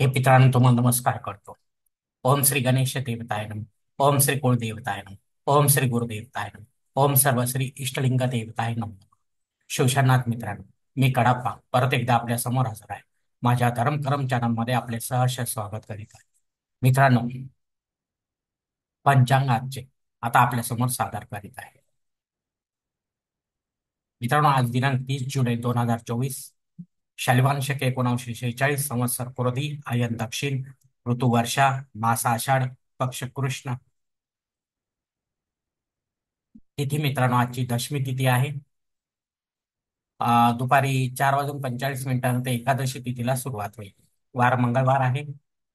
हे पितरांनो तुम्हाला नमस्कार करतो. ओम श्री गणेश देवताय नम ओम श्री कुळदेवताय नम ओम श्री गुरुदेवताय नम ओम सर्व श्री इष्टलिंग देवताय नम. शिवशनाथ मित्रांनो मी कडाप्पा परत एकदा आपल्यासमोर हजर आहे. माझ्या धर्म करम चॅनलमध्ये आपले सहर्ष स्वागत करीत आहे. मित्रांनो पंचांगाचे आता आपल्यासमोर सादर करीत आहे. मित्रांनो आज दिनांक तीस जुलै दोन हजार चोवीस शालिवान शके एकोणाशे शेहेचाळीस संवत्सर क्रोधी आयन दक्षिण ऋतू वर्षा मास आषाढ पक्ष कृष्ण. तिथी मित्रांनो आजची दशमी तिथी आहे. दुपारी चार वाजून पंचेचाळीस मिनिटांनंतर एकादशी तिथीला सुरुवात होईल. वार मंगळवार आहे.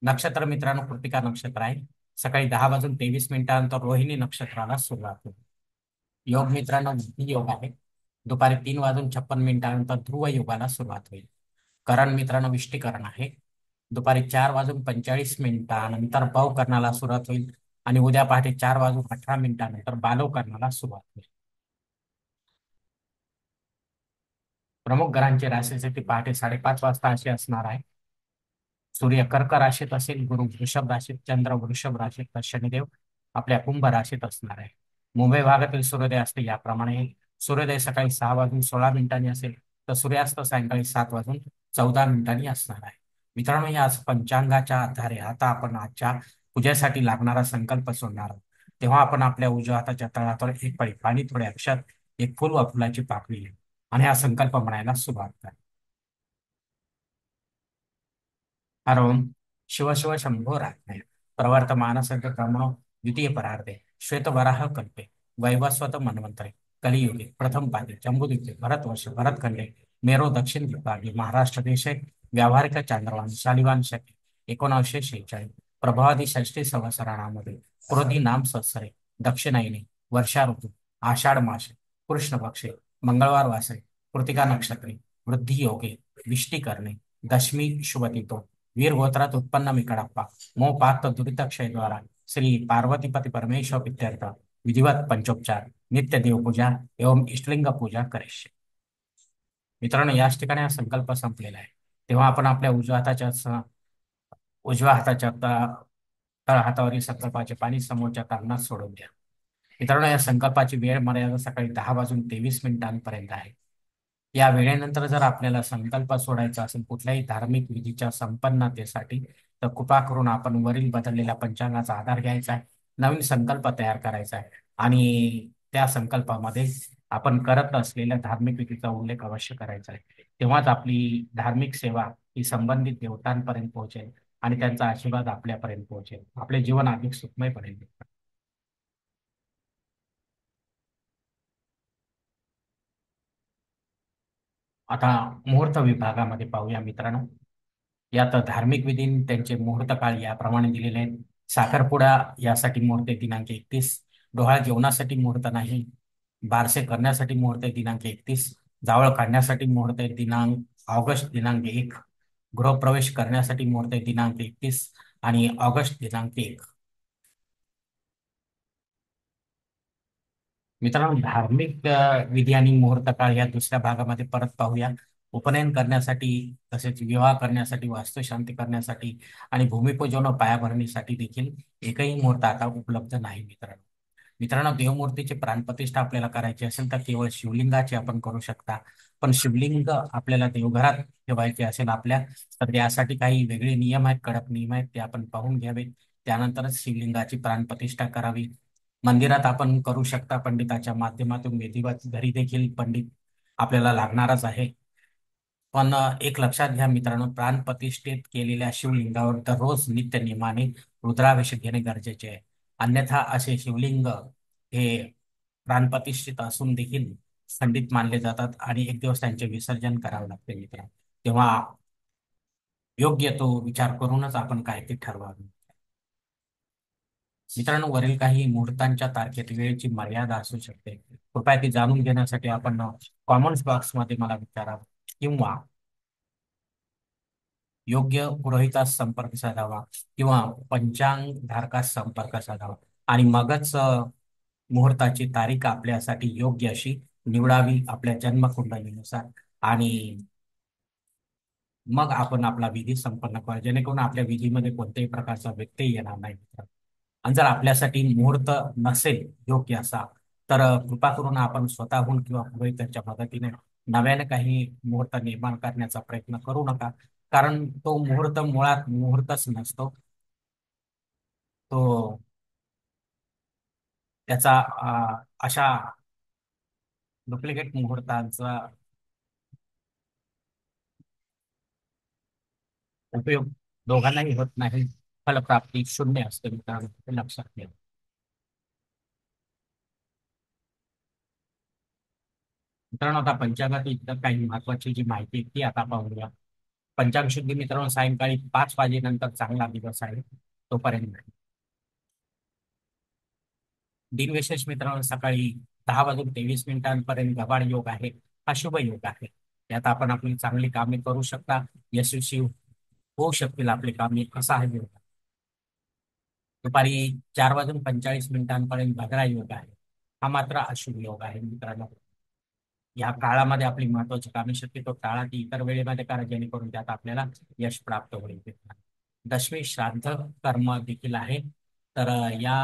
नक्षत्र मित्रांनो कृतिका नक्षत्र आहे. सकाळी दहा वाजून तेवीस मिनिटांनंतर रोहिणी नक्षत्राला सुरुवात होईल. योग मित्रांनो योग आहे. दुपारी तीन वाजून छप्पन मिनिटांनंतर ध्रुव योगाला सुरुवात होईल. करण मित्रांनो विष्टीकरण आहे. दुपारी चार वाजून पंचेचाळीस मिनिटानंतर भाव करणाला सुरुवात होईल आणि उद्या पहाटे चार वाजून अठरा मिनिटानंतर बालव करणाला सुरुवात होईल. प्रमुख ग्रहांची राशीसाठी पहाटे साडेपाच वाजता अशी असणार आहे. सूर्य कर्क राशीत असेल गुरु वृषभ राशीत चंद्र वृषभ राशीत तर शनिदेव आपल्या कुंभ राशीत असणार आहे. मुंबई भागातील सूर्योदय असते याप्रमाणे. सूर्योदय सकाळी सहा वाजून सोळा मिनिटांनी असेल तर सूर्यास्त सायंकाळी सात वाजून चौदा मिनिटांनी असणार आहे. मित्रांनो या पंचांगाच्या आधारे आता आपण आजच्या पूजेसाठी लागणारा संकल्प सोडणार आहोत. तेव्हा आपण आपल्या उजव्या हाताच्या तळातळ एक पळी पाणी थोडे अक्षर एक फुल व फुलाची पाकळी आणि हा संकल्प म्हणायला सुरुवात करा. हरोम शिव शिव शंभो राज्ञ। प्रवर्तमान क्रम द्वितीय परार्धे। श्वेत वराह कल्पे। वैवस्वत मनवंतरे। कलियुगे। प्रथम पादे। जम्बुद्वीपे भरतवर्ष। भरतखंडे। मेरो दक्षिण विभागे महाराष्ट्र देशे व्यावहारिक चांद्रवान शालिवान शके एकोणावीसशे शेहेचाळीस। प्रभावादी षष्टी संवत्सराणामध्ये क्रोधी नाम संवत्सरे दक्षिणायने, वर्षा ऋतू, आषाढ मासे, कृष्ण पक्षे, मंगळवार वासरे कृतिका नक्षत्रे, वृद्धी योगे, विष्टी करणे, दशमी शुभतितो वीर गोत्रात उत्पन्न मी कडप्पा मो पाक्त दुरितक्षयद्वारा श्री पार्वतीपती परमेश्वर पित्यर्थ, विधिवत पंचोपचार, नित्य देवपूजा, एवं इष्टलिंग पूजा करेश मित्रांनो याच ठिकाणी हा संकल्प संपलेला आहे. तेव्हा आपण आपल्या उजव्या हाताच्या उजव्या हाताच्या तळ हातावरील संकल्पाचे पाणी समोरच्या तारणात सोडून द्या. मित्रांनो या संकल्पाची वेळ मर्यादा सकाळी दहा वाजून तेवीस मिनिटांपर्यंत आहे. या वेळेनंतर जर आपल्याला संकल्प सोडायचा असेल कुठल्याही धार्मिक विधीच्या संपन्नतेसाठी तर कृपा करून आपण वरील बदललेल्या पंचांगाचा आधार घ्यायचा आहे नवीन संकल्प तयार करायचा आहे आणि त्या संकल्पामध्ये आपण करत असलेल्या धार्मिक विधीचा उल्लेख अवश्य करायचा आहे. तेव्हाच आपली धार्मिक सेवा ही संबंधित देवतांपर्यंत पोहोचेल आणि त्यांचा आशीर्वाद आपल्यापर्यंत पोहोचेल. आपले जीवन अधिक सुखमय पडेल. आता मुहूर्त विभागामध्ये पाहूया मित्रांनो. यात धार्मिक विधी त्यांचे मुहूर्त काळ याप्रमाणे दिलेले आहेत. साखरपुडा यासाठी मुहूर्त दिनांक एकतीस. डोहाळ जेवणासाठी मुहूर्त नाही. बारसे करण्यासाठी मुहूर्त आहे दिनांक एकतीस. जावळ काढण्यासाठी मुहूर्त आहे दिनांक ऑगस्ट दिनांक एक. गृहप्रवेश करण्यासाठी मुहूर्त आहे दिनांक एकतीस आणि ऑगस्ट दिनांक एक. मित्रांनो धार्मिक विधी आणि मुहूर्त काळ या दुसऱ्या भागामध्ये परत पाहूया. उपनयन करण्यासाठी तसेच विवाह करण्यासाठी वास्तुशांती करण्यासाठी आणि भूमिपूजन पायाभरणीसाठी देखील एकही मुहूर्त आता उपलब्ध नाही मित्रांनो. मित्रांनो देवमूर्तीची प्राणप्रतिष्ठा आपल्याला करायची असेल तर केवळ शिवलिंगाची आपण करू शकता. पण शिवलिंग आपल्याला देवघरात ठेवायचे असेल आपल्या तर यासाठी काही वेगळे नियम आहेत कडक नियम आहेत ते आपण पाहून घ्यावेत त्यानंतरच शिवलिंगाची प्राणप्रतिष्ठा करावी. मंदिरात आपण करू शकता पंडिताच्या माध्यमातून विधिवत घरी देखील पंडित आपल्याला लागणारच आहे. पण एक लक्षात घ्या मित्रांनो प्राणप्रतिष्ठित केलेल्या शिवलिंगावर दररोज नित्य नियमाने रुद्राभिषेक घेणे गरजेचे आहे. अन्यथा असे शिवलिंग हे प्राणप्रतिष्ठित असून देखील खंडित मानले जातात आणि एक दिवस त्यांचे विसर्जन करावे लागते मित्रांनो तेव्हा योग्य तो विचार करूनच आपण काय ते ठरवावे. मित्रांनो वरील काही मुहूर्तांच्या तारखेत वेळेची मर्यादा असू शकते. कृपया ती जाणून घेण्यासाठी आपण कॉमेंट्स बॉक्समध्ये मला विचारावं किंवा योग्य पुरोहितास संपर्क साधावा किंवा पंचांग धारकास संपर्क साधावा. आणि मगच मुहूर्ताची तारीख आपल्यासाठी योग्य अशी निवडावी आपल्या जन्मकुंडलीनुसार. आणि मग आपण आपला विधी संपन्न करा जेणेकरून आपल्या विधीमध्ये कोणत्याही प्रकारचा व्यत्यय येणार नाही मित्र आणि जर आपल्यासाठी मुहूर्त नसेल योग्य असा तर कृपा करून आपण स्वतःहून किंवा पुरोहितांच्या मदतीने नव्याने काही मुहूर्त निर्माण करण्याचा प्रयत्न करू नका. कारण तो मुहूर्त मुळात मुहूर्तच नसतो. तो त्याचा अशा डुप्लिकेट मुहूर्तांचा उपयोग दोघांनाही होत नाही. फलप्राप्ती शून्य असते मित्रांनो लक्षात घ्या मित्रांनो आता पंचांगातील इतर काही महत्वाची जी माहिती ती आता पाहूया. पंचांग शुद्धी मित्रांनो सायंकाळी पाच वाजेनंतर चांगला दिवस आहे तोपर्यंत दिनविशेष मित्रांनो सकाळी दहा वाजून तेवीस मिनिटांपर्यंत गबाड योग आहे हा शुभ योग आहे. यात आपण आपली चांगली कामे करू शकता यशस्वी होऊ शकतील आपली कामे असा हा योग दुपारी चार वाजून पंचेचाळीस मिनिटांपर्यंत भद्रा योग आहे हा मात्र अशुभ योग आहे मित्रांनो. या काळामध्ये आपली महत्वाची कामे शक्यतो टाळा ती इतर वेळेमध्ये करा जेणेकरून त्यात आपल्याला यश प्राप्त होईल. दशमी श्राद्ध कर्म देखील आहे. तर या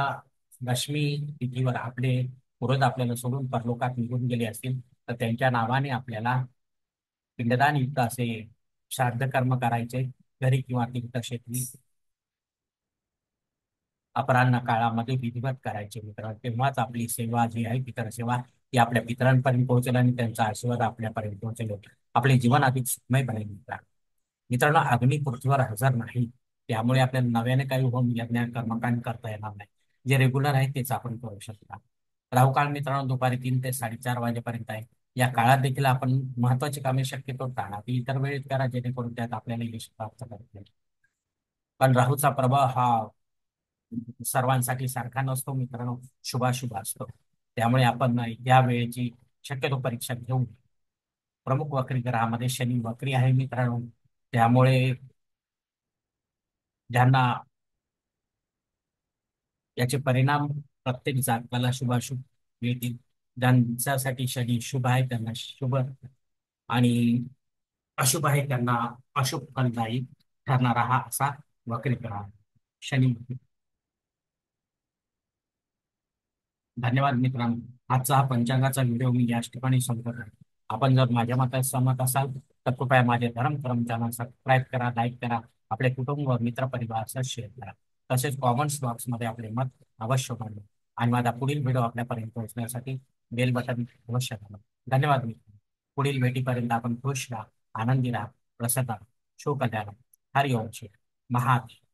दशमी तिथीवर आपले पूर्वज आपल्याला सोडून परलोकात निघून गेले असतील तर त्यांच्या नावाने आपल्याला पिंडदान युक्त असे श्राद्ध कर्म करायचे. घरी किंवा तीर्थक्षेत्री अपराह्न काळामध्ये विधिवत करायचे मित्र तेव्हाच आपली सेवा जी आहे पितर सेवा ती आपल्या मित्रांपर्यंत पोहोचेल आणि त्यांचा आशीर्वाद आपल्यापर्यंत पोहोचेल. आपले जीवन अधिक सुखमय बनेल मित्रांनो मित्रांनो अग्नी पृथ्वीवर हजर नाही. त्यामुळे आपल्याला नव्याने काही होम यज्ञ कर्मकांड करता येणार नाही. जे रेग्युलर आहे तेच आपण करू शकता. राहू काळ मित्रांनो दुपारी तीन ते साडेचार वाजेपर्यंत आहे. या काळात देखील आपण महत्वाची कामे शक्यतो टाळा ती इतर वेळेत करा जेणेकरून त्यात आपल्याला यश प्राप्त करता पण राहूचा प्रभाव हा सर्वांसाठी सारखा नसतो मित्रांनो. शुभाशुभ असतो. त्यामुळे आपण या वेळेची शक्यतो परीक्षा घेऊ प्रमुख वक्री ग्रहामध्ये शनी वक्री आहे मित्रांनो. त्यामुळे ज्यांना याचे परिणाम प्रत्येक जातकाला शुभाशुभ मिळतील. ज्यांच्यासाठी शनी शुभ आहे त्यांना शुभ आणि अशुभ आहे त्यांना अशुभ फलदायी ठरणारा हा असा वक्री ग्रह शनी धन्यवाद मित्रांनो. आजचा हा पंचांगाचा व्हिडिओ मी याच ठिकाणी संपत आहे आपण जर माझ्या मतात सहमत असाल तर कृपया माझे धर्म क्रम चॅनल सबस्क्राईब करा लाईक करा आपले कुटुंब व मित्र परिवाराचा शेअर करा. तसेच कॉमेंट्स बॉक्समध्ये आपले मत अवश्य मांडू. आणि माझा पुढील व्हिडिओ आपल्यापर्यंत पोहोचण्यासाठी बेल बटन अवश्य करा धन्यवाद मित्र पुढील भेटीपर्यंत आपण खुश राहा आनंदी राहा प्रसन्न राहा शोकल्याला हरिओम महादेव.